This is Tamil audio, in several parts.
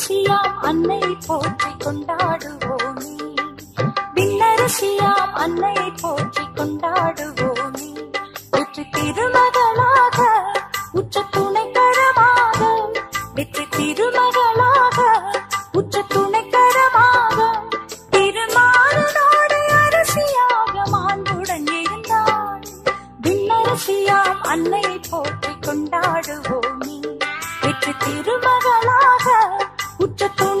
விண்ணரசியாம் அன்னை போற்றி கொண்டாடுவோமே. விண்ணரசியாம் அன்னை போற்றி கொண்டாடுவோமே. உற்று திருமகளாக உற்ற துணைக்கரமாக வெற்றி திருமகளாக உற்ற துணைக்கரமாக திருமாறனோடு அரசியாக மாண்புடன் இருந்தாள். விண்ணரசியாம் அன்னை போற்றி கொண்டாடுவோமே. வெற்றி திருமகளா உற்ற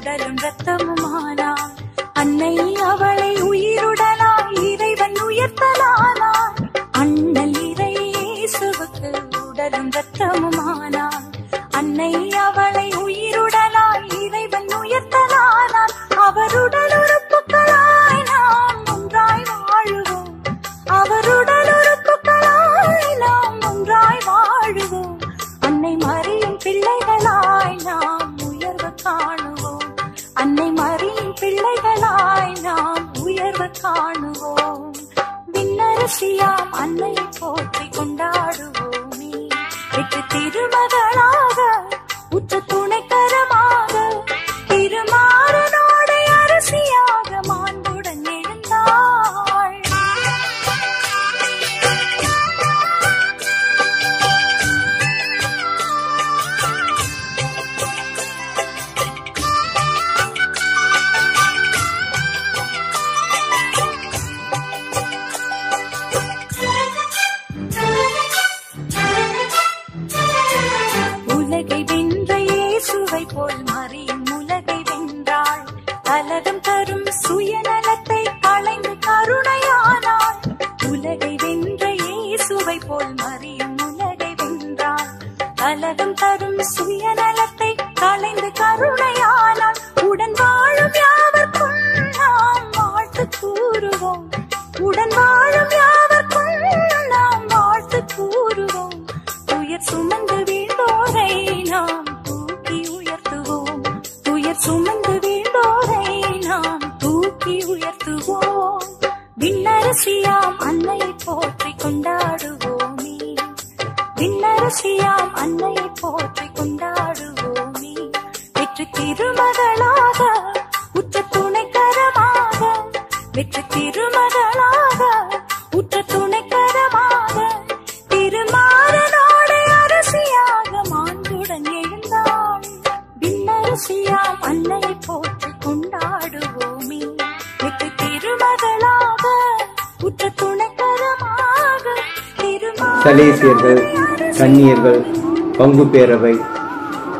உடலும் ரத்தமுமானான் அன்னை அவளை உயிருடனாய் இறைவன் உயர்த்தலானான் அண்ணல் இறை இயேசுவுக்கு உடலும் ரத்தமுமானாள் காணுவோம். விண்ணரசியாம் அன்னையை போற்றி கொண்டா அறியும் உலகை வென்றாள் அலகம் தரும் சுயநலத்தை களைந்து கருணையானால் உடன் வாழும் யாவர்க்கும் நாம் வாழ்த்து கூறுவோம். உடன் வாழும் யாவர்க்கும் நாம் வாழ்த்து கூறுவோம். உயர் சுமந்து வீழ்ந்தோரை நாம் தூக்கி உயர்த்துவோம். உயர் சுமந்து வீழ்ந்தோரை நாம் தூக்கி உயர்த்துவோம். விண்ணரசியாம் விண்ணரசியாம் அன்னையை போற்றி கொண்டாடுவோமே. எட்டு திருமகளாக உற்ற துணைக்கரமாக சலேசியர்கள் கன்னியர்கள் பங்கு பேரவை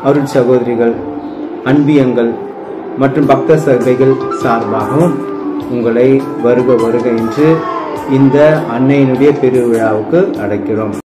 அருள் சகோதரிகள் அன்பியங்கள் மற்றும் பக்த சபைகள் சார்பாகவும் உங்களை வருக வருக என்று இந்த அன்னையினுடைய பெருவிழாவுக்கு அழைக்கிறோம்.